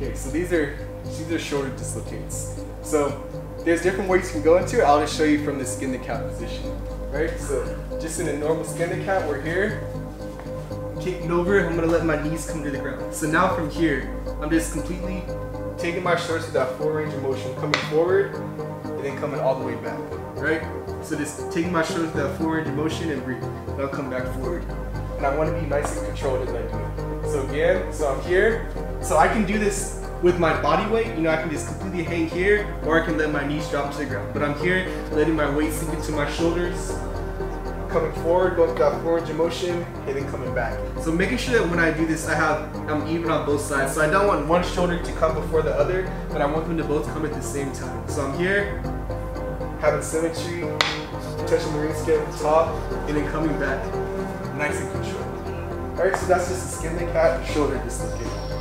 Okay, so these are these are shoulder dislocates. So there's different ways you can go into it. I'll just show you from the skin the cat position. Right? So just in a normal skin the cat, we're here. kicking over, I'm gonna let my knees come to the ground. So now from here, I'm just completely taking my shoulders to that full range of motion, coming forward, and then coming all the way back. Right? So just taking my shoulders to that full range of motion and breathe. And I'll come back forward. And I wanna be nice and controlled as I do it. So I'm here. So I can do this with my body weight, you know, I can just completely hang here, or I can let my knees drop to the ground. But I'm here, letting my weight sink into my shoulders, coming forward, going through that forward motion, and then coming back. So making sure that when I do this, I have I'm even on both sides. So I don't want one shoulder to come before the other, but I want them to both come at the same time. So I'm here, having symmetry, touching the ring the top, and then coming back, nice and controlled. All right, so that's just a skin the cat shoulder dislocate.